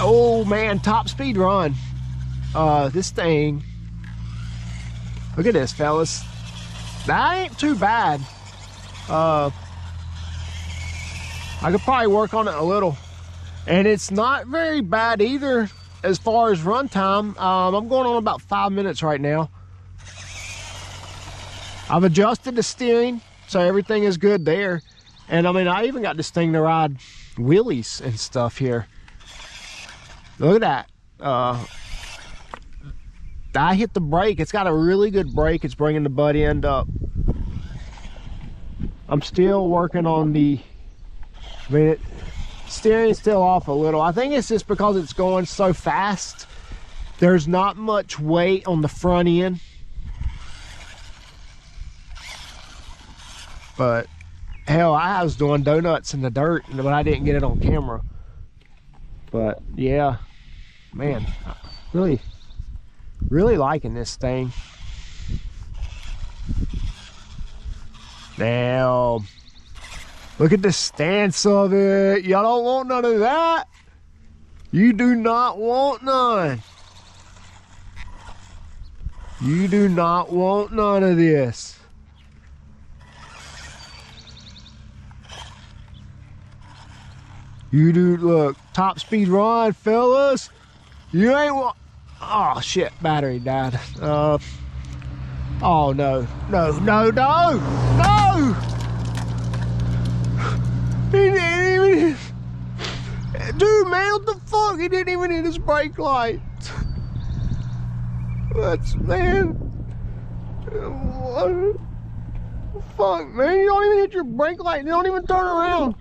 Oh man, top speed run. Uh, this thing. Look at this, fellas. That ain't too bad. Uh, I could probably work on it a little. And it's not very bad either as far as runtime. Um, I'm going on about five minutes right now. I've adjusted the steering, so everything is good there. And I mean, I even got this thing to ride wheelies and stuff here. Look at that. Uh, I hit the brake. It's got a really good brake. It's bringing the butt end up. I'm still working on the, I mean, it, steering's still off a little. I think it's just because it's going so fast. There's not much weight on the front end. But hell, I was doing donuts in the dirt, but I didn't get it on camera. But yeah, man, really, really liking this thing. Now, look at the stance of it. Y'all don't want none of that. You do not want none. You do not want none of this. You do look top speed run, fellas. You ain't what? Oh shit, battery died. Uh. Oh no, no, no, no, no! He didn't even. Dude, man, what the fuck? He didn't even hit his brake light. That's man. What? Fuck, man! You don't even hit your brake light. You don't even turn around.